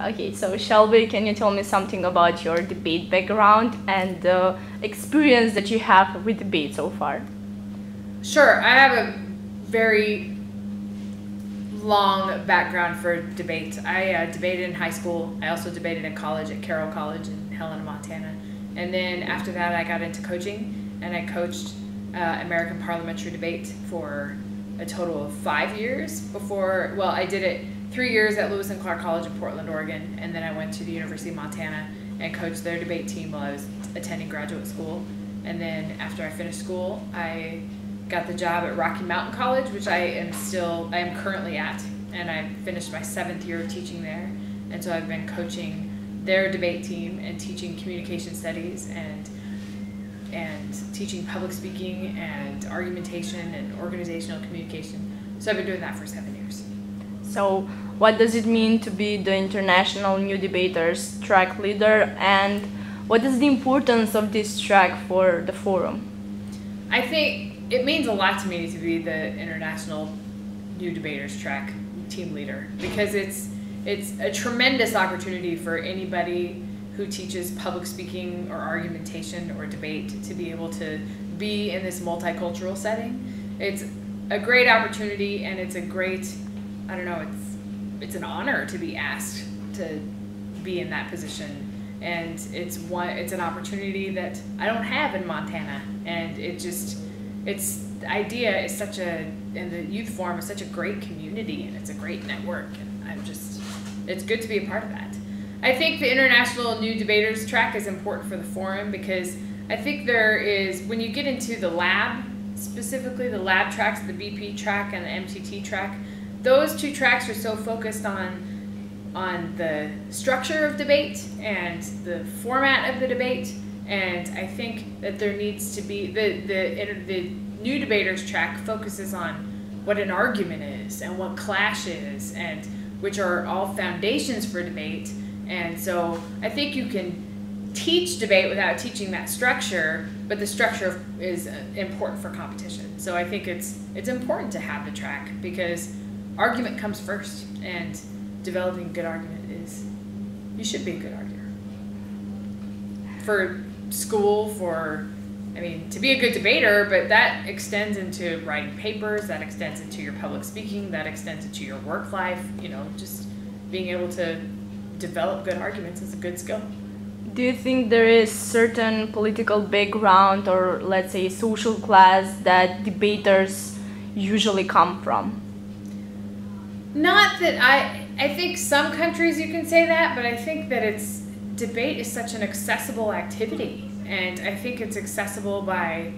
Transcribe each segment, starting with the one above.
Okay, so Shelby, can you tell me something about your debate background and the experience that you have with debate so far? Sure, I have a very long background for debate. I uh, debated in high school. I also debated in college at Carroll College in Helena, Montana. And then after that, I got into coaching and I coached uh, American parliamentary debate for a total of five years before, well, I did it three years at Lewis and Clark College in Portland, Oregon, and then I went to the University of Montana and coached their debate team while I was attending graduate school. And then after I finished school, I got the job at Rocky Mountain College, which I am still, I am currently at, and I finished my seventh year of teaching there. And so I've been coaching their debate team and teaching communication studies and and teaching public speaking and argumentation and organizational communication. So I've been doing that for seven years. So, what does it mean to be the International New Debaters track leader, and what is the importance of this track for the forum? I think it means a lot to me to be the International New Debaters track team leader because it's it's a tremendous opportunity for anybody who teaches public speaking or argumentation or debate to be able to be in this multicultural setting. It's a great opportunity and it's a great I don't know, it's it's an honor to be asked to be in that position. And it's one it's an opportunity that I don't have in Montana. And it just it's the IDEA is such a and the youth forum is such a great community and it's a great network and I'm just it's good to be a part of that. I think the international new debaters track is important for the forum because I think there is when you get into the lab specifically the lab tracks the BP track and the MTT track those two tracks are so focused on on the structure of debate and the format of the debate. And I think that there needs to be the the the new debaters track focuses on what an argument is and what clash is and which are all foundations for debate. And so I think you can teach debate without teaching that structure but the structure is uh, important for competition. So I think it's it's important to have the track because argument comes first, and developing a good argument is you should be a good arguer. For school, for I mean, to be a good debater, but that extends into writing papers, that extends into your public speaking, that extends into your work life, you know, just being able to develop good arguments is a good skill. Do you think there is certain political background or let's say social class that debaters usually come from? Not that I, I think some countries you can say that, but I think that it's debate is such an accessible activity, and I think it's accessible by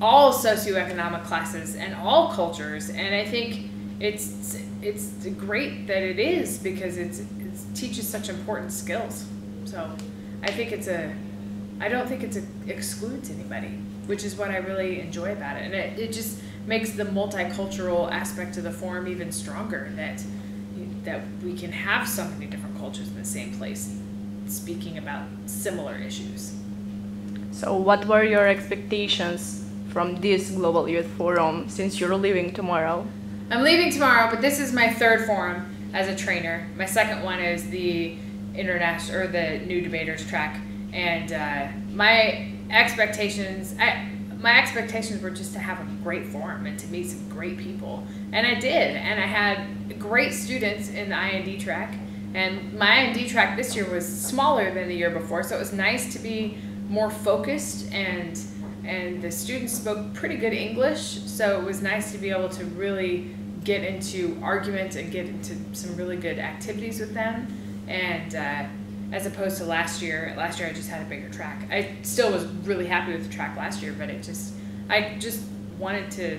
all socioeconomic classes and all cultures, and I think it's it's great that it is because it's it teaches such important skills. So I think it's a I don't think it's a, excludes anybody, which is what I really enjoy about it, and it, it just makes the multicultural aspect of the forum even stronger that that we can have so many different cultures in the same place speaking about similar issues. So what were your expectations from this Global Youth Forum since you're leaving tomorrow? I'm leaving tomorrow, but this is my third forum as a trainer. My second one is the international or the new debaters track, and uh, my expectations. I, my expectations were just to have a great forum and to meet some great people. And I did. And I had great students in the IND track. And my IND track this year was smaller than the year before, so it was nice to be more focused and and the students spoke pretty good English, so it was nice to be able to really get into arguments and get into some really good activities with them. And uh, as opposed to last year. Last year I just had a bigger track. I still was really happy with the track last year, but it just I just wanted to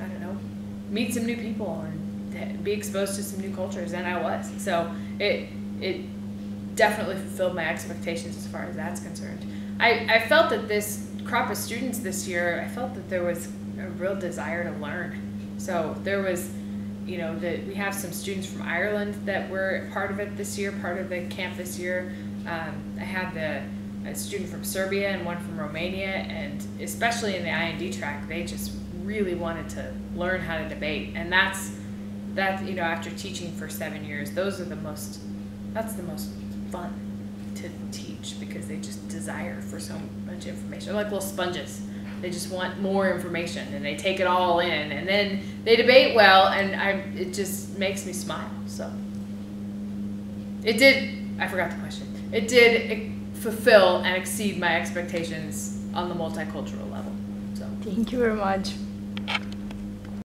I don't know meet some new people and be exposed to some new cultures, and I was. So it it definitely fulfilled my expectations as far as that's concerned. I, I felt that this crop of students this year, I felt that there was a real desire to learn. So there was you know, that we have some students from Ireland that were part of it this year, part of the camp this year. Um, I had the a student from Serbia and one from Romania, and especially in the IND track, they just really wanted to learn how to debate, and that's that you know after teaching for seven years, those are the most. That's the most fun to teach because they just desire for so much information. They're like little sponges. They just want more information and they take it all in and then they debate well and I it just makes me smile. So it did. I forgot the question. It did fulfill and exceed my expectations on the multicultural level. So Thank you very much.